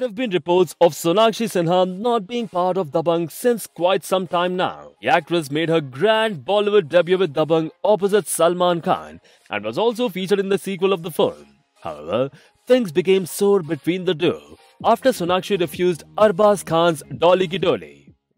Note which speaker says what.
Speaker 1: There have been reports of Sonakshi Sinha not being part of Dabangg since quite some time now. The actress made her grand Bollywood debut with Dabangg opposite Salman Khan and was also featured in the sequel of the film. However, things became sore between the duo after Sonakshi refused Arbaaz Khan's Dolly Ki Doli.